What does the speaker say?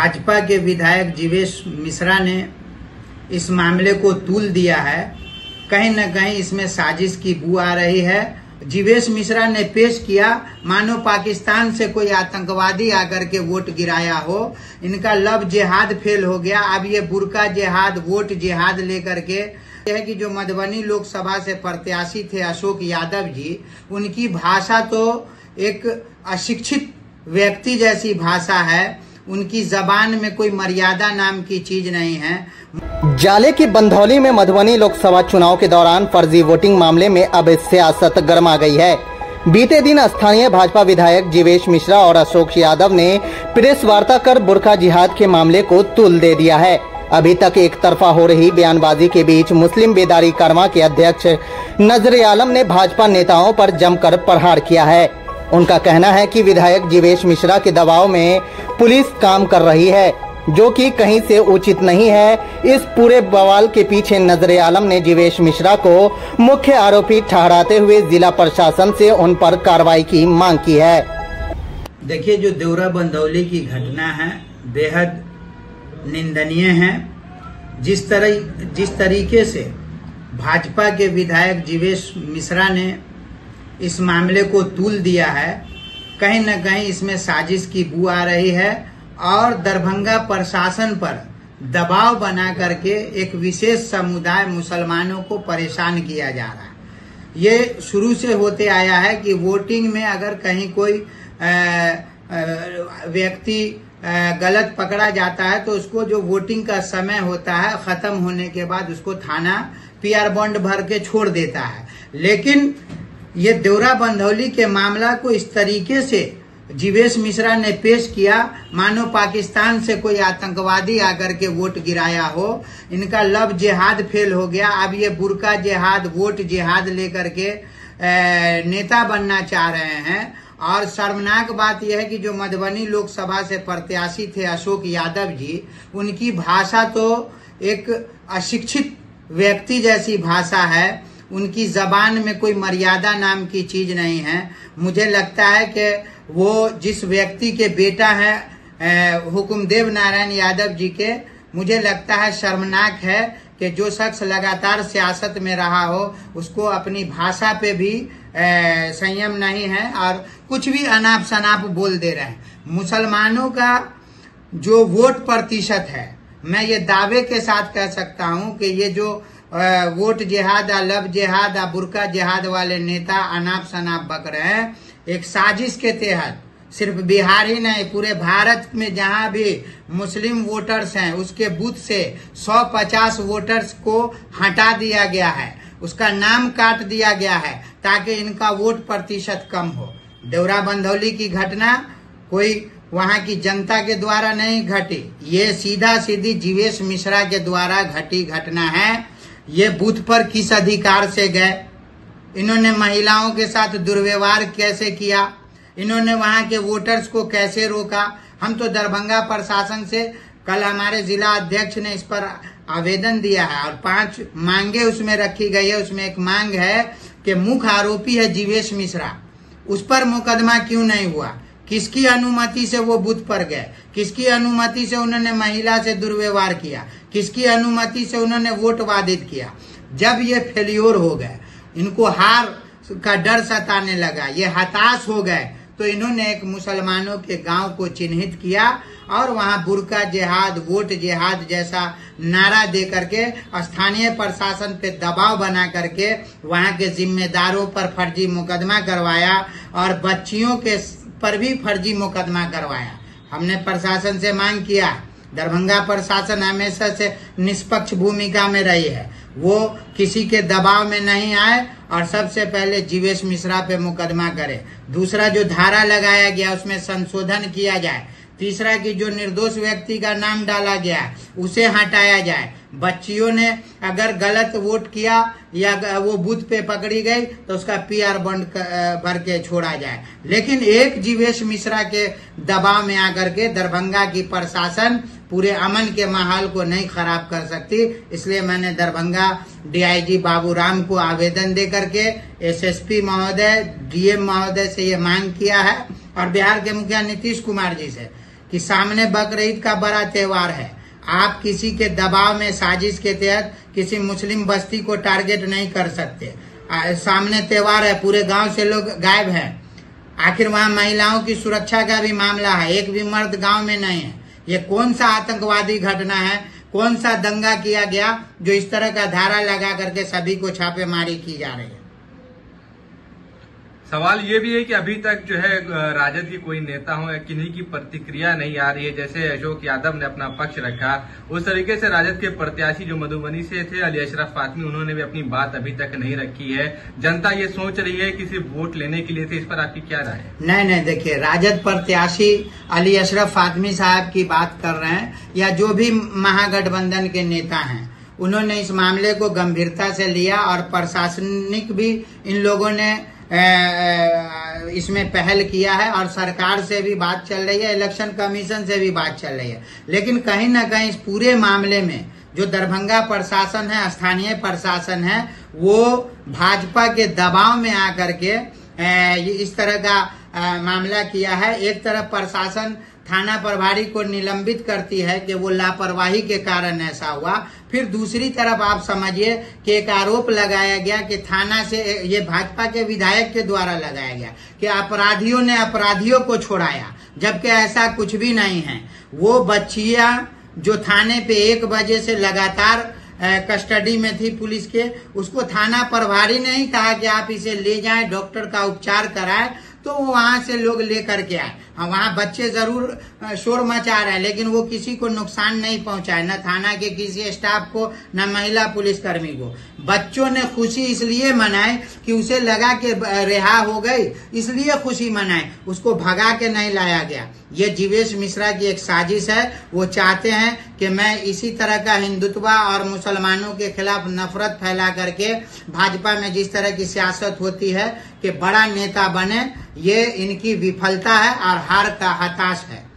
भाजपा के विधायक जीवेश मिश्रा ने इस मामले को तूल दिया है। कहीं न कहीं इसमें साजिश की बू आ रही है। जीवेश मिश्रा ने पेश किया, मानो पाकिस्तान से कोई आतंकवादी आकर के वोट गिराया हो। इनका लव जिहाद फेल हो गया। अब ये बुरका जिहाद, वोट जिहाद लेकर के यह कि जो मधुबनी लोकसभा से प्रत्याशी थे अशोक यादव जी, उनकी भाषा तो एक अशिक्षित व्यक्ति जैसी भाषा है। उनकी जबान में कोई मर्यादा नाम की चीज़ नहीं है। जाले की बंधौली में मधुबनी लोकसभा चुनाव के दौरान फर्जी वोटिंग मामले में अब सियासत गर्मा गई है। बीते दिन स्थानीय भाजपा विधायक जीवेश मिश्रा और अशोक यादव ने प्रेस वार्ता कर बुरखा जिहाद के मामले को तुल दे दिया है। अभी तक एक तरफा हो रही बयानबाजी के बीच मुस्लिम बेदारी कर्मा के अध्यक्ष नज़र आलम ने भाजपा नेताओं पर जमकर प्रहार किया है। उनका कहना है कि विधायक जीवेश मिश्रा के दबाव में पुलिस काम कर रही है, जो कि कहीं से उचित नहीं है। इस पूरे बवाल के पीछे नज़र आलम ने जीवेश मिश्रा को मुख्य आरोपी ठहराते हुए जिला प्रशासन से उन पर कार्रवाई की मांग की है। देखिए, जो देवरा बंदौली की घटना है, बेहद निंदनीय है। जिस तरह, जिस तरीके से भाजपा के विधायक जीवेश मिश्रा ने इस मामले को तूल दिया है। कहीं न कहीं इसमें साजिश की बू आ रही है और दरभंगा प्रशासन पर दबाव बना करके एक विशेष समुदाय मुसलमानों को परेशान किया जा रहा है। ये शुरू से होते आया है कि वोटिंग में अगर कहीं कोई व्यक्ति गलत पकड़ा जाता है तो उसको जो वोटिंग का समय होता है, खत्म होने के बाद उसको थाना पीआर बॉन्ड भर के छोड़ देता है। लेकिन ये देवरा बंधौली के मामला को इस तरीके से जीवेश मिश्रा ने पेश किया, मानो पाकिस्तान से कोई आतंकवादी आकर के वोट गिराया हो। इनका लव जिहाद फेल हो गया। अब ये बुरका जिहाद, वोट जिहाद लेकर के नेता बनना चाह रहे हैं। और शर्मनाक बात यह है कि जो मधुबनी लोकसभा से प्रत्याशी थे अशोक यादव जी, उनकी भाषा तो एक अशिक्षित व्यक्ति जैसी भाषा है। उनकी जबान में कोई मर्यादा नाम की चीज़ नहीं है। मुझे लगता है कि वो जिस व्यक्ति के बेटा है हुकुमदेव नारायण यादव जी के, मुझे लगता है शर्मनाक है कि जो शख्स लगातार सियासत में रहा हो, उसको अपनी भाषा पे भी संयम नहीं है और कुछ भी अनाप शनाप बोल दे रहे हैं। मुसलमानों का जो वोट प्रतिशत है, मैं ये दावे के साथ कह सकता हूँ कि ये जो वोट जिहाद, लब जिहाद, बुरका जिहाद वाले नेता अनाप शनाप बक रहे हैं। एक साजिश के तहत सिर्फ़ बिहार ही नहीं, पूरे भारत में जहाँ भी मुस्लिम वोटर्स हैं, उसके बूथ से 150 वोटर्स को हटा दिया गया है। उसका नाम काट दिया गया है ताकि इनका वोट प्रतिशत कम हो। देवरा बंधौली की घटना कोई वहाँ की जनता के द्वारा नहीं घटी। ये सीधा सीधी जीवेश मिश्रा के द्वारा घटी घटना है। ये बूथ पर किस अधिकार से गए? इन्होंने महिलाओं के साथ दुर्व्यवहार कैसे किया? इन्होंने वहाँ के वोटर्स को कैसे रोका? हम तो दरभंगा प्रशासन से कल हमारे जिला अध्यक्ष ने इस पर आवेदन दिया है और पाँच मांगे उसमें रखी गई है। उसमें एक मांग है कि मुख्य आरोपी है जीवेश मिश्रा। उस पर मुकदमा क्यों नहीं हुआ? किसकी अनुमति से वो बूथ पर गए? किसकी अनुमति से उन्होंने महिला से दुर्व्यवहार किया? किसकी अनुमति से उन्होंने वोट वादित किया? जब ये फेल्योर हो गए, इनको हार का डर सताने लगा, ये हताश हो गए तो इन्होंने एक मुसलमानों के गाँव को चिन्हित किया और वहाँ बुरका जिहाद, वोट जिहाद जैसा नारा दे करके, स्थानीय प्रशासन पे दबाव बना करके वहाँ के जिम्मेदारों पर फर्जी मुकदमा करवाया और बच्चियों के पर भी फर्जी मुकदमा करवाया। हमने प्रशासन से मांग किया। दरभंगा प्रशासन हमेशा से निष्पक्ष भूमिका में रही है। वो किसी के दबाव में नहीं आए और सबसे पहले जीवेश मिश्रा पे मुकदमा करे। दूसरा जो धारा लगाया गया, उसमें संशोधन किया जाए। तीसरा कि जो निर्दोष व्यक्ति का नाम डाला गया, उसे हटाया जाए। बच्चियों ने अगर गलत वोट किया या वो बूथ पे पकड़ी गई तो उसका पीआर बंड भर के छोड़ा जाए। लेकिन एक जीवेश मिश्रा के दबाव में आकर के दरभंगा की प्रशासन पूरे अमन के माहौल को नहीं खराब कर सकती। इसलिए मैंने दरभंगा डीआईजी बाबूराम को आवेदन दे करके एसएसपी महोदय, डीएम महोदय से ये मांग किया है। और बिहार के मुखिया नीतीश कुमार जी से। कि सामने बकरीद का बड़ा त्योहार है। आप किसी के दबाव में साजिश के तहत किसी मुस्लिम बस्ती को टारगेट नहीं कर सकते। आ, सामने त्योहार है पूरे गाँव से लोग गायब हैं। आखिर वहाँ महिलाओं की सुरक्षा का भी मामला है एक भी मर्द गाँव में नहीं है। ये कौन सा आतंकवादी घटना है? कौन सा दंगा किया गया जो इस तरह का धारा लगा करके सभी को छापेमारी की जा रही है? सवाल ये भी है कि अभी तक जो है राजद की कोई नेता हो या किन्हीं की प्रतिक्रिया नहीं आ रही है, जैसे अशोक यादव ने अपना पक्ष रखा। उस तरीके से राजद के प्रत्याशी जो मधुबनी से थे, अली अशरफ फातमी, उन्होंने भी अपनी बात अभी तक नहीं रखी है। जनता ये सोच रही है कि सिर्फ़ वोट लेने के लिए थे, इस पर आपकी क्या राय है? नहीं नहीं, देखिए, राजद प्रत्याशी अली अशरफ फातमी साहब की बात कर रहे हैं, या जो भी महागठबंधन के नेता हैं, उन्होंने इस मामले को गंभीरता से लिया और प्रशासनिक भी इन लोगों ने इसमें पहल किया है और सरकार से भी बात चल रही है, इलेक्शन कमीशन से भी बात चल रही है। लेकिन कहीं ना कहीं इस पूरे मामले में जो दरभंगा प्रशासन है, स्थानीय प्रशासन है, वो भाजपा के दबाव में आकर के इस तरह का मामला किया है। एक तरफ़ प्रशासन थाना प्रभारी को निलंबित करती है कि वो लापरवाही के कारण ऐसा हुआ। फिर दूसरी तरफ़ आप समझिए कि एक आरोप लगाया गया कि थाना से ये भाजपा के विधायक के द्वारा लगाया गया कि अपराधियों ने अपराधियों को छोड़ाया, जबकि ऐसा कुछ भी नहीं है। वो बच्चिया जो थाने पे एक बजे से लगातार कस्टडी में थी पुलिस के, उसको थाना प्रभारी ने ही कहा कि आप इसे ले जाएँ, डॉक्टर का उपचार कराएँ। तो वो वहाँ से लोग लेकर के आए। हाँ वहाँ बच्चे ज़रूर शोर मचा रहे हैं, लेकिन वो किसी को नुकसान नहीं पहुँचाए, न थाना के किसी स्टाफ को, न महिला पुलिसकर्मी को। बच्चों ने खुशी इसलिए मनाए कि उसे लगा कि रिहा हो गई, इसलिए खुशी मनाए उसको भगा के नहीं लाया गया। ये जीवेश मिश्रा की एक साजिश है। वो चाहते हैं कि मैं इसी तरह का हिंदुत्व और मुसलमानों के खिलाफ नफरत फैला करके भाजपा में जिस तरह की सियासत होती है, कि बड़ा नेता बने ये इनकी विफलता है और हार का हताश है।